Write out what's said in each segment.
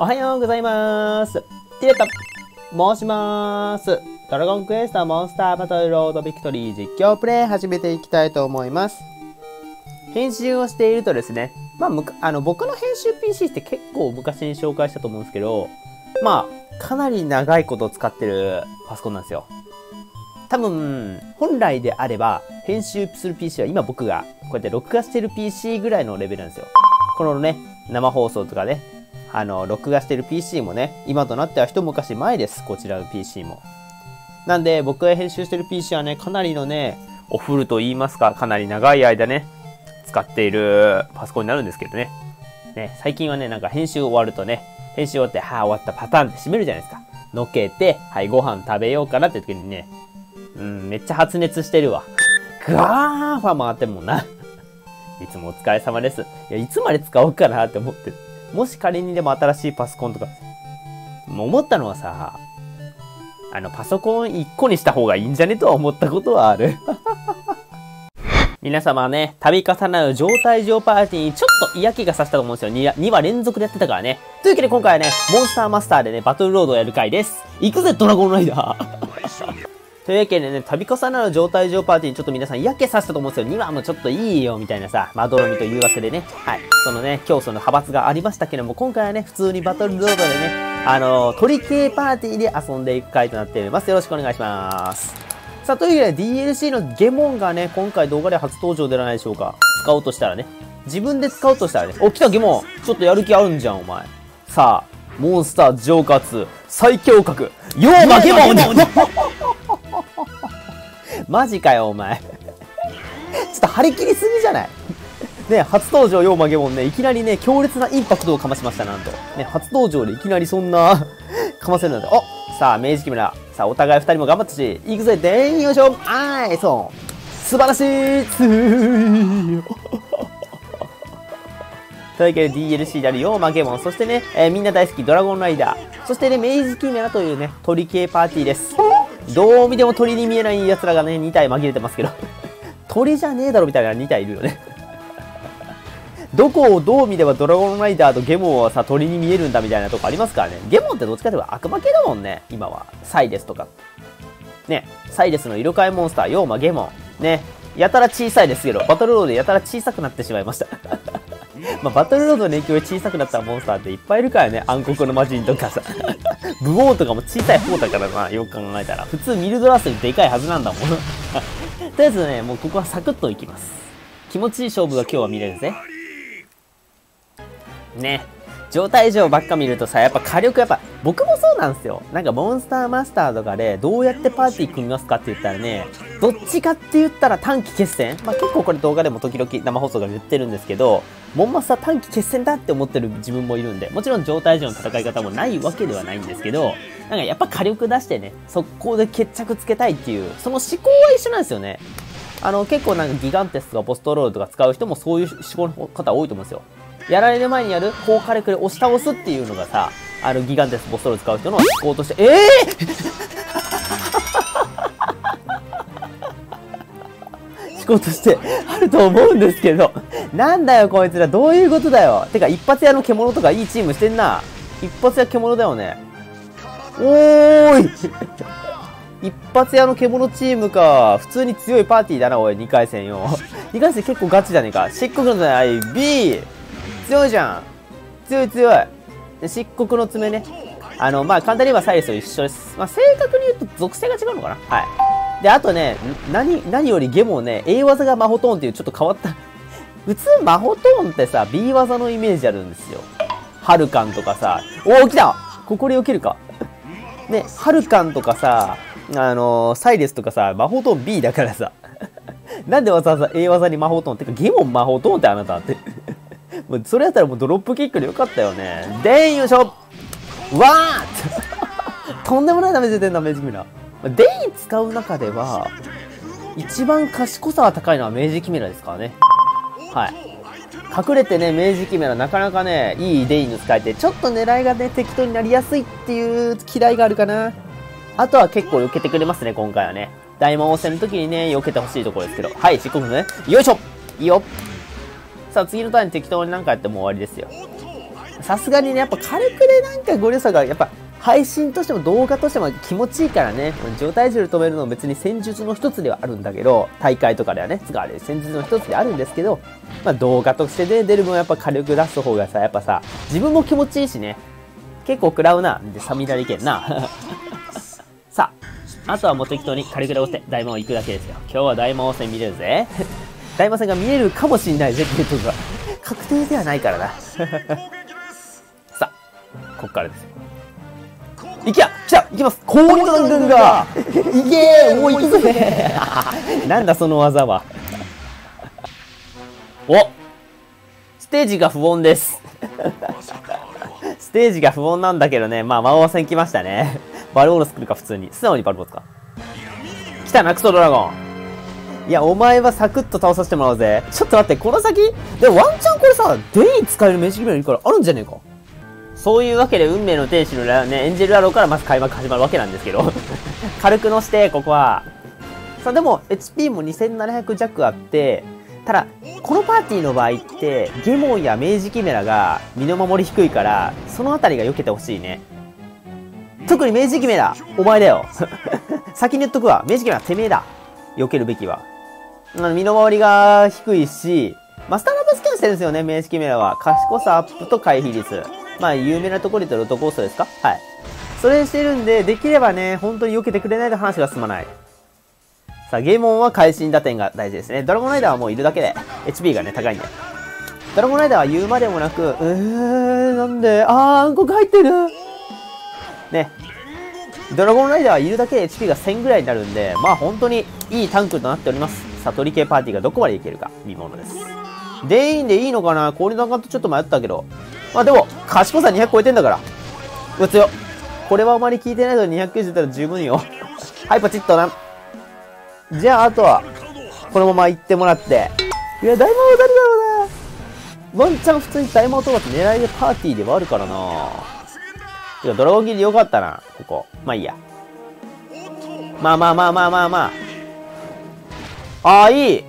おはようございます。ティレット申します。ドラゴンクエストモンスターバトルロードビクトリー実況プレイ始めていきたいと思います。編集をしているとですね、まあ、むあの僕の編集 PC って結構昔に紹介したと思うんですけど、まあ、かなり長いこと使ってるパソコンなんですよ。多分、本来であれば、編集する PC は今僕がこうやって録画してる PC ぐらいのレベルなんですよ。このね、生放送とかね、あの、録画してる PC もね、今となっては一昔前です。こちらの PC も。なんで、僕が編集してる PC はね、かなりのね、おフルと言いますか、かなり長い間ね、使っているパソコンになるんですけどね。ね、最近はね、なんか編集終わるとね、編集終わって、はあ、終わったパターンって閉めるじゃないですか。のけて、はい、ご飯食べようかなって時にね、うん、めっちゃ発熱してるわ。グワーファ回ってんもんな。いつもお疲れ様です。いや、いつまで使おうかなって思ってる。もし仮にでも新しいパソコンとか、思ったのはさ、あの、パソコン1個にした方がいいんじゃねとは思ったことはある。皆様ね、度重なる状態上パーティーにちょっと嫌気がさせたと思うんですよ。2話連続でやってたからね。というわけで今回はね、モンスターマスターでね、バトルロードをやる回です。行くぜ、ドラゴンライダーというわけでね、度重なる状態上パーティーにちょっと皆さん嫌気させたと思うんですよ。2話もちょっといいよ、みたいなさ、まどろみというわけでね。はい。そのね、競争の派閥がありましたけども、今回はね、普通にバトルロードでね、あのー、鳥系パーティーで遊んでいく回となっております。よろしくお願いします。さあ、というわけで DLC のゲモンがね、今回動画で初登場ではないでしょうか。使おうとしたらね。自分で使おうとしたらね。お、来たゲモンちょっとやる気あるんじゃん、お前。さあ、モンスター浄化最強格、ヨーマゲモンマジかよ、お前。ちょっと張り切りすぎじゃない？ね、初登場、ヨーマゲモンね、いきなりね、強烈なインパクトをかましました、なんと。ね、初登場でいきなりそんな かませるなんて。おさあ、明治木村。さあ、お互い二人も頑張ったし、行くぜ、でんよいしょあーい、そう。素晴らしいつーというわけで DLC であるヨーマゲモン、そしてね、えーみんな大好きドラゴンライダー、そしてね、明治キメラというね、鳥系パーティーです。どう見ても鳥に見えない奴らがね、2体紛れてますけど。鳥じゃねえだろみたいな2体いるよね。どこをどう見ればドラゴンライダーとゲモンはさ、鳥に見えるんだみたいなとこありますからね。ゲモンってどっちかというと悪魔系だもんね、今は。サイレスとか。ね、サイレスの色替えモンスター、ヨーマ、ゲモン。ね、やたら小さいですけど、バトルロードでやたら小さくなってしまいました。まあ、バトルロードの影響で小さくなったモンスターっていっぱいいるからね。暗黒の魔人とかさ。ブオーとかも小さい方だからな、よく考えたら。普通ミルドラスよりでかいはずなんだもん。とりあえずね、もうここはサクッといきます。気持ちいい勝負が今日は見れるぜ。ね。状態上ばっか見るとさ、やっぱ火力やっぱ、僕もそうなんですよ。なんかモンスターマスターとかでどうやってパーティー組みますかって言ったらね、どっちかって言ったら短期決戦まあ結構これ動画でも時々生放送が言ってるんですけど、モンマスター短期決戦だって思ってる自分もいるんで、もちろん状態上の戦い方もないわけではないんですけど、なんかやっぱ火力出してね、速攻で決着つけたいっていう、その思考は一緒なんですよね。あの、結構なんかギガンテスとかポストロールとか使う人もそういう思考の方多いと思うんですよ。やられる前にやる高火力で押し倒すっていうのがさ、あのギガンテスポストロール使う人の思考として、ええー、思考としてあると思うんですけど、なんだよこいつら、どういうことだよ。てか一発屋の獣とかいいチームしてんな。一発屋獣だよね。おーい 一発屋の獣チームか。普通に強いパーティーだな、おい、2回戦よ。2回戦結構ガチじゃねえか。漆黒のじゃない B! 強いじゃん強い強い漆黒の爪ね。あの、まあ、簡単に言えばサイレスと一緒です。まあ、正確に言うと属性が違うのかなはい。で、あとね、何、何よりゲモね、A 技が魔法トーンっていうちょっと変わった。普通魔法トーンってさ、B 技のイメージあるんですよ。ハルカンとかさ、おお、来たここで避けるか。ね、ハルカンとかさ、あのー、サイレスとかさ、魔法トーン B だからさ。なんでわざわざ A 技に魔法トーンってか、ゲモン魔法トーンってあなたって。もうそれやったらもうドロップキックでよかったよね。でんよいしょわー とんでもないダメージ出てんだ、明治キメラ。デイン使う中では、一番賢さが高いのは明治キメラですからね。はい。隠れてね、明治キメラなかなかね、いいデインの使えて、ちょっと狙いがね、適当になりやすいっていう嫌いがあるかな。あとは結構避けてくれますね、今回はね。大魔王戦の時にね、避けてほしいところですけど。はい、漆黒ね。よいしょいいよさあ、次のターン適当になんかやってもう終わりですよ。さすがにね、やっぱ火力でなんかご良さが、やっぱ配信としても動画としても気持ちいいからね、状態重止めるのも別に戦術の一つではあるんだけど、大会とかではね、使われる戦術の一つであるんですけど、まあ動画としてで出る分やっぱ火力出す方がさ、やっぱさ、自分も気持ちいいしね、結構食らうな。で、サミダリけんな。さあ、あとはもう適当に火力で押して大魔王行くだけですよ。今日は大魔王戦見れるぜ。大魔王戦が見えるかもしんないぜっていうとこが、確定ではないからな。さあ、こっからですよ。いきや来たいきます氷の弾丸がいけーもう行くぜなんだその技は。おステージが不穏です。ステージが不穏なんだけどね、まあ魔王戦来ましたね。バルオールス来るか普通に。素直にバルボスか。来たな、クソドラゴン。いや、お前はサクッと倒させてもらおうぜ。ちょっと待って、この先？でもワンチャンこれさ、デイ使えるメジギメラいるからあるんじゃねえか？そういうわけで運命の天使のね、エンジェルアローからまず開幕始まるわけなんですけど 軽くのして、ここは。さあ、でも、HP も2700弱あって、ただ、このパーティーの場合って、ゲモンや明治キメラが身の守り低いから、そのあたりが避けてほしいね。特に明治キメラ、お前だよ。先に言っとくわ。明治キメラ、てめえだ。避けるべきは。身の回りが低いし、マスターラブスキャンしてるんですよね、明治キメラは。賢さアップと回避率。まあ、有名なところで言うとロトコーストですか？はい。それしてるんで、できればね、本当に避けてくれないと話が進まない。さあ、ゲーモンは会心打点が大事ですね。ドラゴンライダーはもういるだけで、HP がね、高いんで。ドラゴンライダーは言うまでもなく、うー、なんで、あー、暗黒入ってるね。ドラゴンライダーはいるだけで HP が1000ぐらいになるんで、まあ本当にいいタンクとなっております。悟り系パーティーがどこまでいけるか、見ものです。デインでいいのかな？氷の中とちょっと迷ったけど、まあでも、賢さ200超えてんだから。うわ、強これはあまり効いてないのに290ったら十分よ。はい、ポチッとな。じゃあ、あとは、このまま行ってもらって。いや、大魔王誰だろうな。ワンチャン普通に大魔王とかって狙いでパーティーではあるからな。てか、ドラゴン切りよかったな、ここ。まあいいや。まあまあまあまあまあまあ。ああ、いい。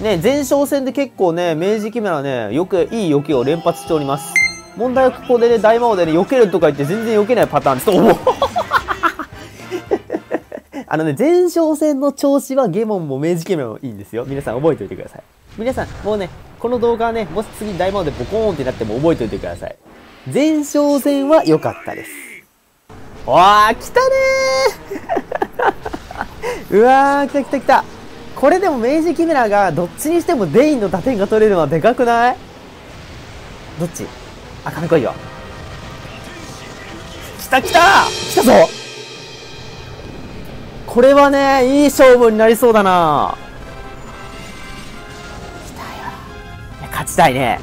ね、前哨戦で結構ね、明治キメラね、よくいい避けを連発しております。問題はここでね、大魔王でね、避けるとか言って全然避けないパターンです。お あのね、前哨戦の調子はゲモンも明治キメラもいいんですよ。皆さん覚えておいてください。皆さん、もうね、この動画はね、もし次大魔王でボコーンってなっても覚えておいてください。前哨戦は良かったです。わー、来たねー うわー、来た来た来た。これでも明治キメラがどっちにしてもデインの打点が取れるのはでかくない？どっち？あ、金来いよ。来た来た来たぞこれはね、いい勝負になりそうだな来たよ。いや、勝ちたいね。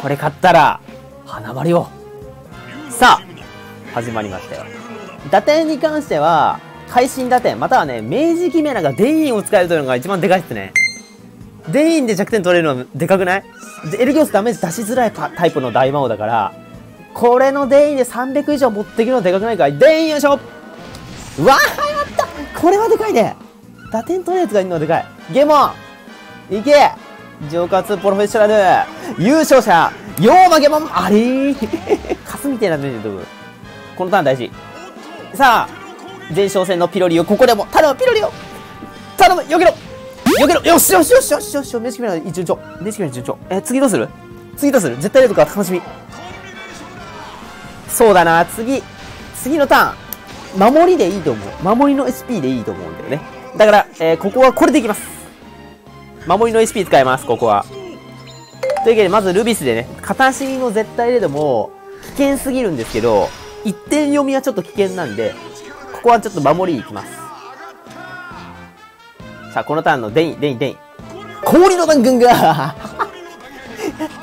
これ勝ったら、花丸よ。さあ、始まりましたよ。打点に関しては、会心打点、またはね、明治キメラがデインを使えるというのが一番でかいっすね。デインで弱点取れるのはでかくない？エルギオスダメージ出しづらいタイプの大魔王だから、これのデインで300以上持っていくのはでかくないかい？デインよいしょうわーやっ！たこれはでかいね！打点取るやつがいるのはでかい。ゲモン！いけ！浄化プロフェッショナル！優勝者！ヨーマゲモン！あれ？ー カスみたいな目で飛ぶ。このターン大事。さあ、前哨戦のピロリをここでも頼む！ピロリを頼む！よけろ！よけろよしよしよしよしよしよし飯決めない順調飯決めない順調え次どうする次どうする絶対レートか楽しみそうだな次次のターン守りでいいと思う守りの SP でいいと思うんだよねだから、えー、ここはこれでいきます守りの SP 使いますここはというわけでまずルビスでね片足の絶対レードも危険すぎるんですけど一点読みはちょっと危険なんでここはちょっと守りに行きます。さあ、このターンのデイン、デイン、デイン。氷の弾丸が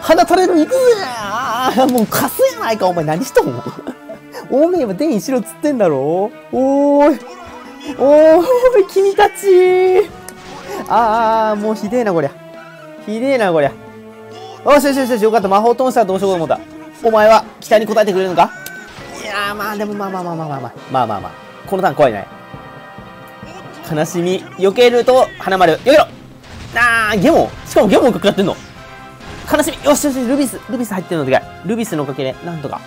放たれる、行くぜもうカスやないか、お前何しとんの？おめえ今デインしろっつってんだろ？おーい。おーい、君たちあー、もうひでえな、こりゃ。ひでえな、こりゃ。よしよしよしよし、よかった。魔法トンしたらどうしようと思った。お前は期待に応えてくれるのか？いやー、まあでもまあまあまあまあまあまあ。まあまあまあ。このターン怖いね。悲しみ、避けると、花丸、避けろ。あー、ゲモン。しかもゲモンが食らってんの。悲しみ。よしよし、ルビス、ルビス入ってるのでかい。ルビスのおかげで、なんとか。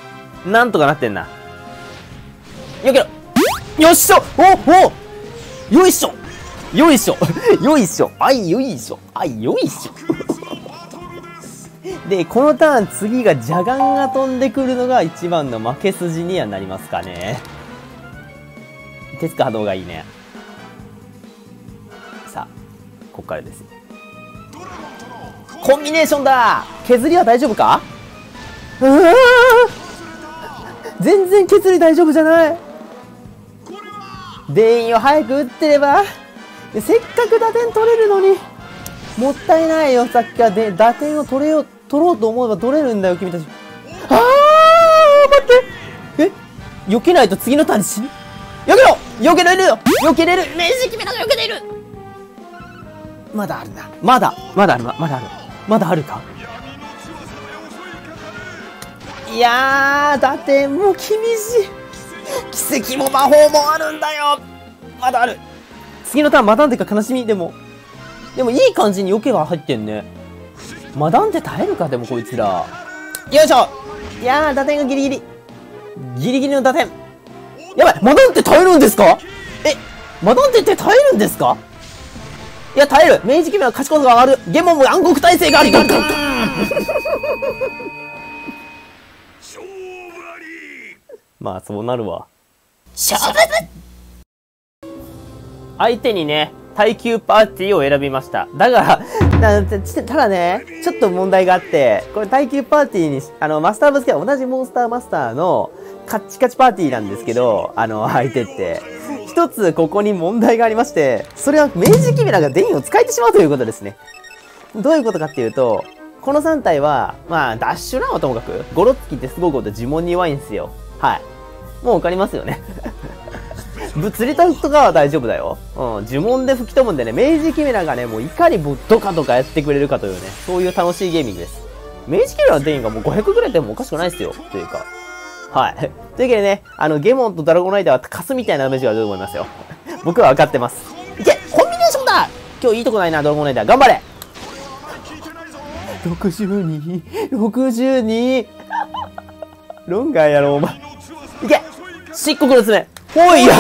なんとかなってんな。よけろ。よっしょ。おおよいしょ。よいしょ。よいしょ。あ いよいしょ。あいよいしょ。で、このターン次が邪眼が飛んでくるのが一番の負け筋にはなりますかね。手つか波動がいいね。こっからです。コンビネーションだ。削りは大丈夫か？うわ全然削り大丈夫じゃない。電員を早く打ってればせっかく打点取れるのにもったいないよ。さっきからで打点を取れよ取ろうと思えば取れるんだよ君たち。あー待って。え？避けないと次のターン死ぬ？避けろ！避けられるよ！避けれる！明治決めたが避けている！まだあるな。まだまだあるまだある。まだあるか？いやー打点も厳しい奇跡も魔法もあるんだよ。まだある。次のターンマダンテか悲しみ？でもでもいい感じに避けが入ってんね。マダンテ耐えるか？でもこいつら。よいしょ。いやー打点がギリギリ。ギリギリの打点。やばい！マダンテ耐えるんですか？え？マダンテって耐えるんですか？いや、耐える明治決めは勝ちこそが上がるゲモンも暗黒体制がありガンガンまあ、そうなるわ。勝負相手にね、耐久パーティーを選びました。だから、ただね、ちょっと問題があって、これ耐久パーティーに、あの、マスターブスケは同じモンスターマスターのカッチカチパーティーなんですけど、あの、相手って。一つここに問題がありまして、それは明治キメラが電位を使えてしまうということですね。どういうことかっていうと、この3体は、まあ、ダッシュランはともかく、ゴロッツキってすごいこと呪文に弱いんですよ。はい。もうわかりますよね。物理とかは大丈夫だよ。うん。呪文で吹き飛ぶんでね、明治キメラがね、もういかにもドカドカやってくれるかというね、そういう楽しいゲーミングです。明治キメラの電位がもう500ぐらいでもおかしくないですよ。というか。はい。というわけでね、あの、ゲモンとドラゴンライダーはカスみたいなダメージが出ると思いますよ。僕は分かってます。いけコンビネーションだ今日いいとこないな、ドラゴンライダー。頑張れ !62、62! ロンガーやろ、お前。いけ漆黒の爪おいや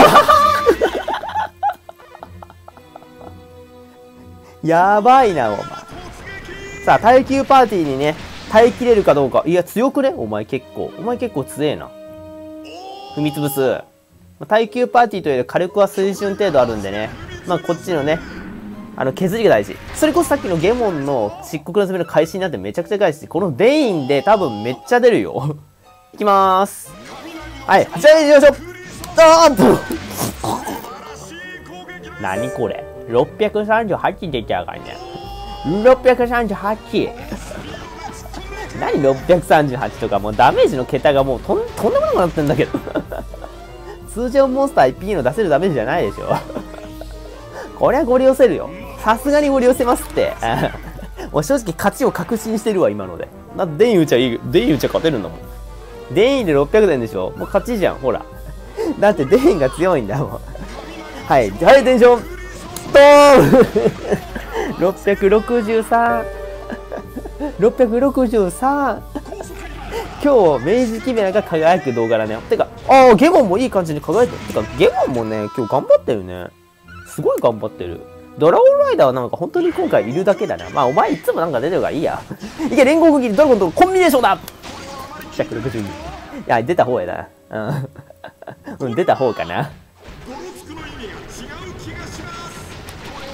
やばいな、お前。さあ、耐久パーティーにね、耐えきれるかどうか。いや、強くね？お前結構。お前結構強えな。踏み潰す。耐久パーティーというより火力は水準程度あるんでね。まあ、こっちのね、あの、削りが大事。それこそさっきのゲモンの漆黒の爪の開始になってめちゃくちゃ大事。このデインで多分めっちゃ出るよ。いきまーす。はい、8回よいしょうあーっと 何これ ?638 出ちゃうからね。638! 何638とかもうダメージの桁がもうとんとんでもなくなってんだけど通常モンスター 1P の出せるダメージじゃないでしょこれはゴリ寄せるよ。さすがにゴリ寄せますって。もう正直勝ちを確信してるわ、今ので。だってデイン打ちゃいい、デイン打ちゃ勝てるんだもん。デインで600点でしょもう勝ちじゃん、ほら。だってデインが強いんだもん。はい、はい、テンション、ドーン !663。663今日、明治キメラが輝く動画だね。てか、ああ、ゲモンもいい感じに輝いてる。てか、ゲモンもね、今日頑張ってるね。すごい頑張ってる。ドラゴンライダーはなんか本当に今回いるだけだな。まあ、お前いつもなんか出てるからいいや。いけ、連合区切りドラゴンとコンビネーションだ !162。いや、出た方やな。うん。うん、出た方かな。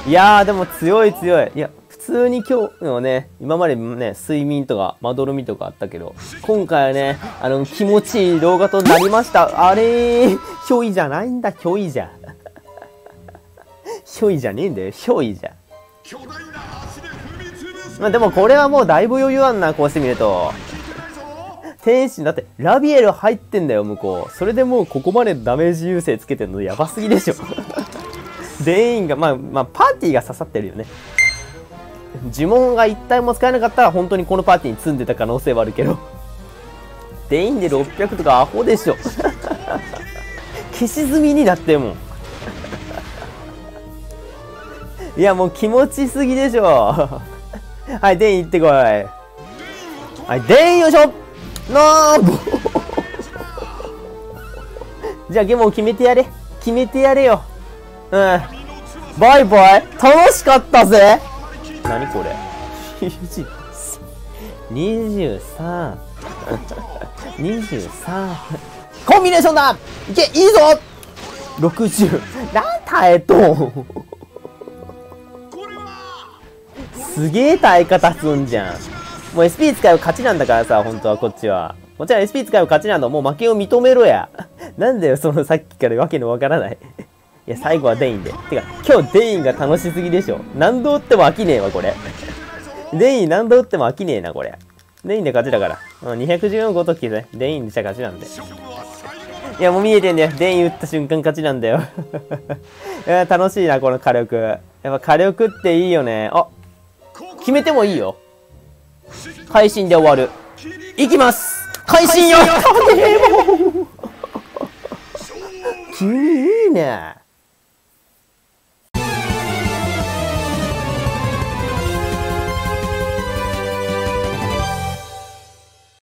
いやー、でも強い強い。いや、通に今日のね、今までね、睡眠とか、まどろみとかあったけど、今回はね、あの、気持ちいい動画となりました。あれー、ひょいじゃないんだ、ひょいじゃ。ひょいじゃねえんだよ、ひょいじゃ。まあでもこれはもうだいぶ余裕あんな、こうしてみると。天使だって、ラビエル入ってんだよ、向こう。それでもうここまでダメージ優勢つけてんのやばすぎでしょ。全員が、まあ、まあ、パーティーが刺さってるよね。呪文が一体も使えなかったら本当にこのパーティーに積んでた可能性はあるけど。デインで600とかアホでしょ。消し済みになっても。いやもう気持ちすぎでしょ。はい、デイン行ってこい。はいでんよいしょなあじゃあゲームを決めてやれ決めてやれようんバイバイ楽しかったぜ何これ？23 23 コンビネーションだ！いけいいぞ！60なん耐えとん。すげえ耐え方すんじゃん。もう SP 使えば勝ちなんだからさ本当はこっちは。もちろん SP 使えば勝ちなんだ。もう負けを認めろや。なんだよそのさっきからわけのわからないいや最後はデインでてか今日デインが楽しすぎでしょ何度打っても飽きねえわこれデイン何度打っても飽きねえなこれデインで勝ちだから。うん、214ごときで、デインでした勝ちなんで。いや、もう見えてんだよ。デイン打った瞬間勝ちなんだよ。楽しいな、この火力。やっぱ火力っていいよね。あ、決めてもいいよ。配信で終わる。いきます配信よ 君いいね